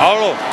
Aolo.